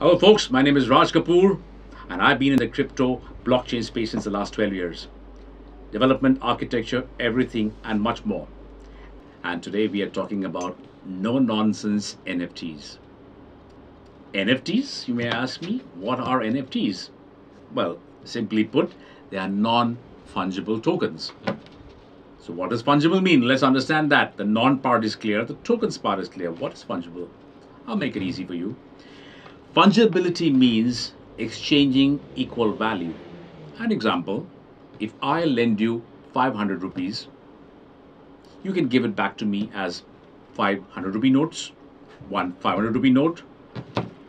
Hello, folks. My name is Raj Kapoor, and I've been in the crypto blockchain space since the last 12 years. Development, architecture, everything, and much more. And today we are talking about no nonsense NFTs. NFTs, you may ask me, what are NFTs? Well, simply put, they are non fungible tokens. So, what does fungible mean? Let's understand that. The non part is clear, the tokens part is clear. What is fungible? I'll make it easy for you. Fungibility means exchanging equal value. An example if I lend you 500 rupees, you can give it back to me as 500 rupee notes, one 500 rupee note,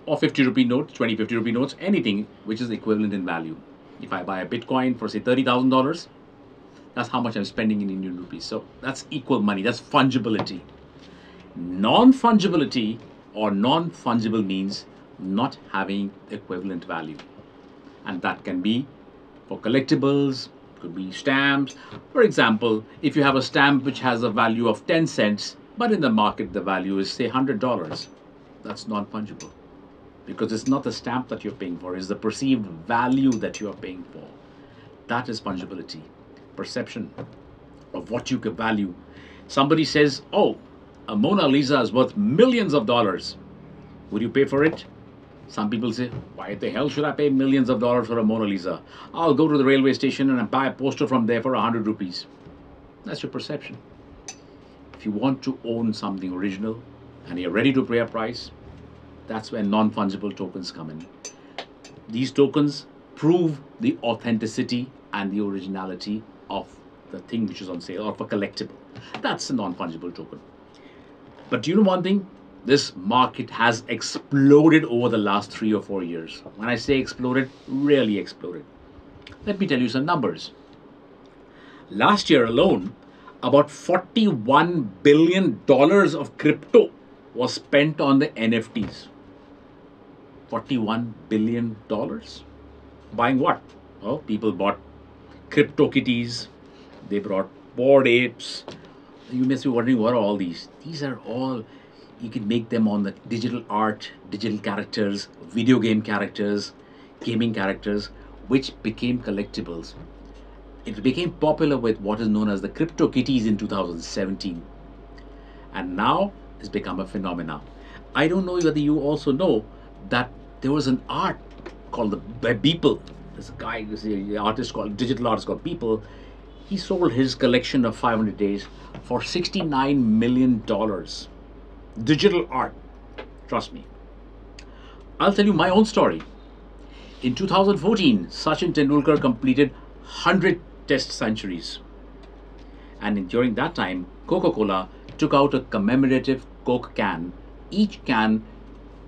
or 50 rupee notes, 20, 50 rupee notes, anything which is equivalent in value. If I buy a Bitcoin for say $30,000, that's how much I'm spending in Indian rupees. So that's equal money, that's fungibility. Non fungibility or non fungible means not having equivalent value. And that can be for collectibles, could be stamps. For example, if you have a stamp which has a value of 10 cents, but in the market the value is say $100, that's non fungible because it's not the stamp that you're paying for, it's the perceived value that you are paying for. That is fungibility, perception of what you can value. Somebody says, Oh, a Mona Lisa is worth millions of dollars. Would you pay for it? Some people say, why the hell should I pay millions of dollars for a Mona Lisa? I'll go to the railway station and buy a poster from there for a hundred rupees. That's your perception. If you want to own something original and you're ready to pay a price, that's when non-fungible tokens come in. These tokens prove the authenticity and the originality of the thing which is on sale or for collectible. That's a non-fungible token. But do you know one thing? This market has exploded over the last three or four years. When I say exploded, really exploded. Let me tell you some numbers. Last year alone, about $41 billion of crypto was spent on the NFTs. $41 billion? Buying what? Well, people bought crypto kitties, they brought bored apes. You may be wondering what are all these? These are all you can make them on the digital art, digital characters, video game characters, gaming characters, which became collectibles. It became popular with what is known as the crypto kitties in 2017. And now it's become a phenomenon. I don't know whether you also know that there was an art called the Beeple. There's a guy, an artist called, digital artist called Beeple. He sold his collection of 500 days for $69 million digital art. Trust me. I'll tell you my own story. In 2014, Sachin Tendulkar completed 100 test centuries. And during that time, Coca Cola took out a commemorative Coke can. Each can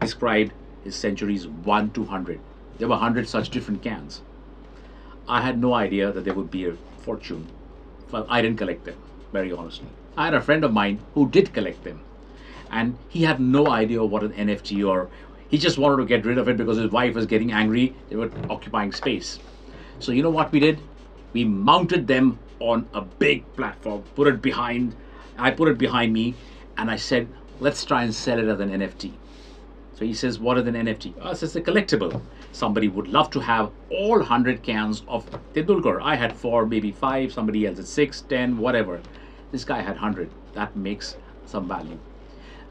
described his centuries 1 to 100. There were 100 such different cans. I had no idea that there would be a fortune. Well, I didn't collect them, very honestly. I had a friend of mine who did collect them and he had no idea what an NFT or he just wanted to get rid of it because his wife was getting angry. They were occupying space. So you know what we did? We mounted them on a big platform, put it behind. I put it behind me, and I said, let's try and sell it as an NFT. So he says, what is an NFT? Oh, it's a collectible. Somebody would love to have all 100 cans of Tendulkar. I had four, maybe five, somebody else had six, ten, whatever. This guy had 100. That makes some value.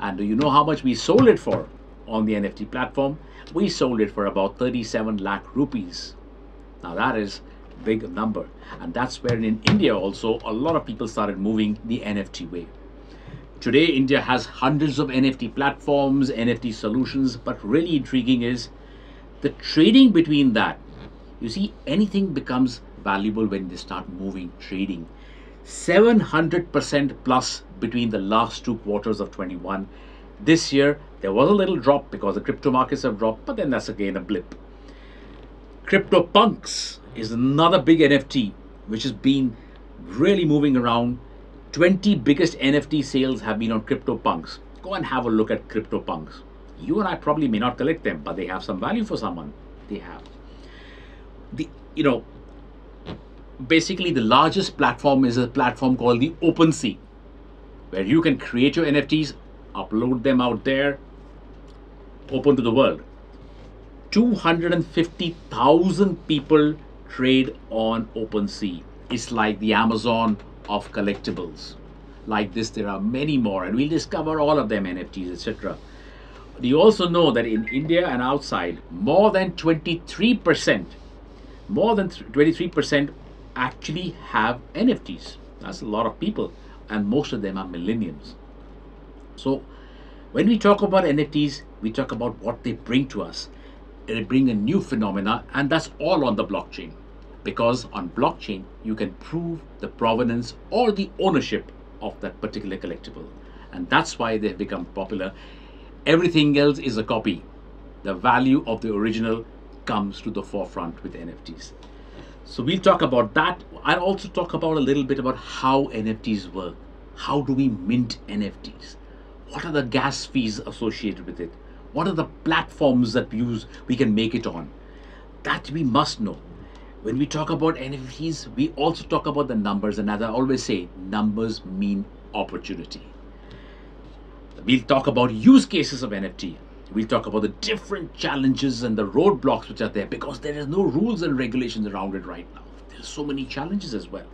And do you know how much we sold it for on the NFT platform? We sold it for about 37 lakh rupees. Now that is a big number. And that's where in India also a lot of people started moving the NFT way. Today India has hundreds of NFT platforms, NFT solutions, but really intriguing is the trading between that. You see, anything becomes valuable when they start moving trading. 700% plus between the last two quarters of 21. This year, there was a little drop because the crypto markets have dropped, but then that's again a blip. CryptoPunks is another big NFT which has been really moving around. 20 biggest NFT sales have been on CryptoPunks. Go and have a look at CryptoPunks. You and I probably may not collect them, but they have some value for someone. They have. The you know, basically the largest platform is a platform called the OpenSea, where you can create your NFTs, upload them out there, open to the world. 250,000 people trade on OpenSea. It's like the Amazon of collectibles. Like this, there are many more, and we'll discover all of them NFTs, etc. You also know that in India and outside, more than 23%, more than 23% actually have NFTs. That's a lot of people, and most of them are millennials. So, when we talk about NFTs, we talk about what they bring to us. They bring a new phenomena, and that's all on the blockchain. Because on blockchain, you can prove the provenance or the ownership of that particular collectible. And that's why they've become popular. Everything else is a copy. The value of the original comes to the forefront with NFTs. So we'll talk about that. I'll also talk about a little bit about how NFTs work. How do we mint NFTs? What are the gas fees associated with it? What are the platforms that we use we can make it on? That we must know. When we talk about NFTs, we also talk about the numbers, and as I always say, numbers mean opportunity. We'll talk about use cases of NFT. We'll talk about the different challenges and the roadblocks which are there because there is no rules and regulations around it right now. There's so many challenges as well.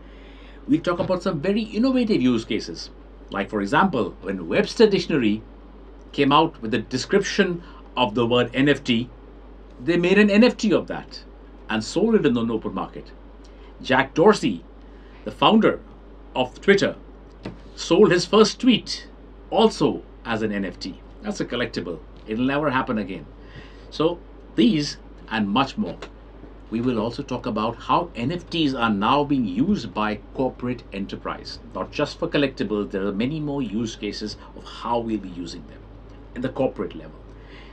We'll talk about some very innovative use cases. Like, for example, when Webster Dictionary came out with the description of the word NFT, they made an NFT of that and sold it in the open market. Jack Dorsey, the founder of Twitter, sold his first tweet also as an NFT. That's a collectible. It'll never happen again. So, these and much more. We will also talk about how NFTs are now being used by corporate enterprise. Not just for collectibles, there are many more use cases of how we'll be using them in the corporate level.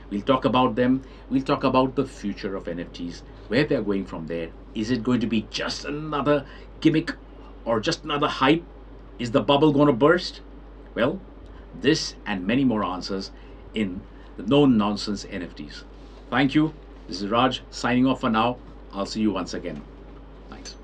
We'll talk about them. We'll talk about the future of NFTs, where they're going from there. Is it going to be just another gimmick or just another hype? Is the bubble going to burst? Well, this and many more answers in the no nonsense NFTs. Thank you. This is Raj signing off for now. I'll see you once again. Thanks.